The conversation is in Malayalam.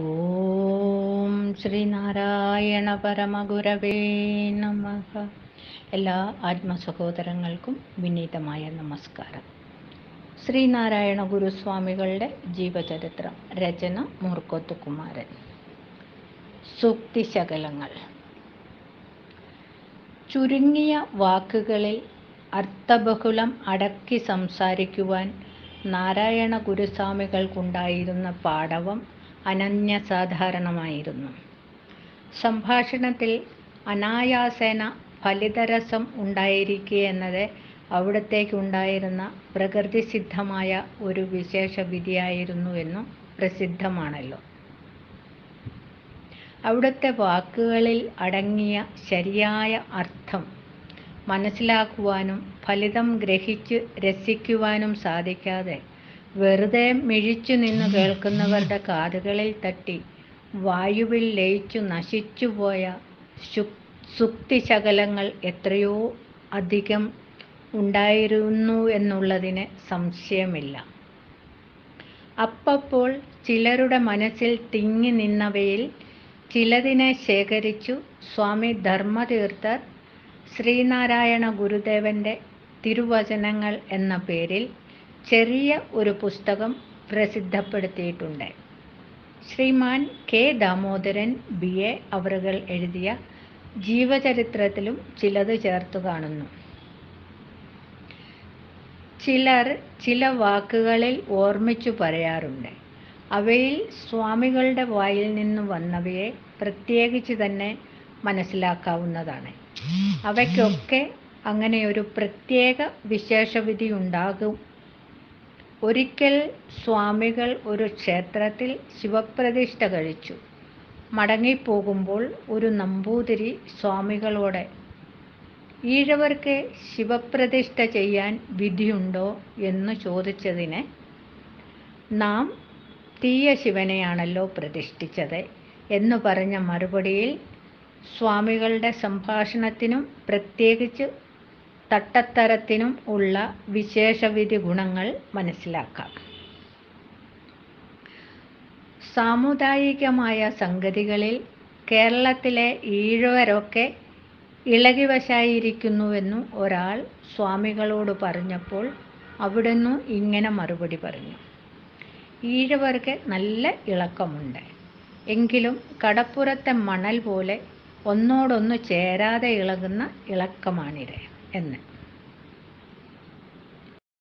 ഓം ശ്രീനാരായണ പരമഗുരവേ നമ. എല്ലാ ആത്മസഹോദരങ്ങൾക്കും വിനീതമായ നമസ്കാരം. ശ്രീനാരായണ ഗുരുസ്വാമികളുടെ ജീവചരിത്രം രചന മൂർക്കോത്ത് കുമാരൻ സൂക്തിശകലങ്ങൾ. ചുരുങ്ങിയ വാക്കുകളിൽ അർത്ഥബഹുലം അടക്കി സംസാരിക്കുവാൻ നാരായണ ഗുരുസ്വാമികൾക്കുണ്ടായിരുന്ന പാടവം അനന്യസാധാരണമായിരുന്നു. സംഭാഷണത്തിൽ അനായാസേന ഫലിതരസം ഉണ്ടായിരിക്കുകയെന്നത് അവിടത്തേക്കുണ്ടായിരുന്ന പ്രകൃതിസിദ്ധമായ ഒരു വിശേഷ വിധിയായിരുന്നുവെന്നും പ്രസിദ്ധമാണല്ലോ. അവിടുത്തെ വാക്കുകളിൽ അടങ്ങിയ ശരിയായ അർത്ഥം മനസ്സിലാക്കുവാനും ഫലിതം ഗ്രഹിച്ച് രസിക്കുവാനും സാധിക്കാതെ വെറുതെ മിഴിച്ചു നിന്നു കേൾക്കുന്നവരുടെ കാതുകളിൽ തട്ടി വായുവിൽ ലയിച്ചു നശിച്ചുപോയ സുക്തിശകലങ്ങൾ എത്രയോ അധികം ഉണ്ടായിരുന്നു എന്നുള്ളതിന് സംശയമില്ല. അപ്പപ്പോൾ ചിലരുടെ മനസ്സിൽ തിങ്ങി നിന്നവയിൽ ചിലതിനെ ശേഖരിച്ചു സ്വാമി ധർമ്മതീർത്ഥർ ശ്രീനാരായണ ഗുരുദേവന്റെ തിരുവചനങ്ങൾ എന്ന പേരിൽ ചെറിയ ഒരു പുസ്തകം പ്രസിദ്ധപ്പെടുത്തിയിട്ടുണ്ട്. Sriman K Damodaran B. A. അവറുകൾ എഴുതിയ ജീവചരിത്രത്തിലും ചിലത് ചേർത്തു കാണുന്നു. ചിലർ ചില വാക്കുകളിൽ ഓർമ്മിച്ചു പറയാറുണ്ട്. അവയിൽ സ്വാമികളുടെ വായിൽ നിന്ന് വന്നവയെ പ്രത്യേകിച്ച് തന്നെ മനസ്സിലാക്കാവുന്നതാണ്. അവയ്ക്കൊക്കെ അങ്ങനെ ഒരു പ്രത്യേക വിശേഷവിധി ഉണ്ടാകും ഒരിക്കൽ സ്വാമികൾ ഒരു ക്ഷേത്രത്തിൽ ശിവപ്രതിഷ്ഠ കഴിച്ചു. മടങ്ങിപ്പോകുമ്പോൾ ഒരു നമ്പൂതിരി സ്വാമികളോടെ ഈഴവർക്ക് ശിവപ്രതിഷ്ഠ ചെയ്യാൻ വിധിയുണ്ടോ? എന്ന് ചോദിച്ചതിന് നാം തീയ ശിവനെയാണല്ലോ പ്രതിഷ്ഠിച്ചത് എന്ന് പറഞ്ഞ മറുപടിയിൽ സ്വാമികളുടെ സംഭാഷണത്തിനും പ്രത്യേകിച്ച് തട്ടത്തരത്തിനും ഉള്ള വിശേഷവിധി ഗുണങ്ങൾ മനസ്സിലാക്കാം. സാമുദായികമായ സംഗതികളിൽ കേരളത്തിലെ ഈഴവരൊക്കെ ഇളകിവശായിരിക്കുന്നുവെന്നു ഒരാൾ സ്വാമികളോട് പറഞ്ഞപ്പോൾ അവിടുന്ന് ഇങ്ങനെ മറുപടി പറഞ്ഞു. ഈഴവർക്ക് നല്ല ഇളക്കമുണ്ട്. എങ്കിലും കടപ്പുറത്തെ മണൽ പോലെ ഒന്നോടൊന്ന് ചേരാതെ ഇളകുന്ന ഇളക്കമാണിത്. എന്ന്.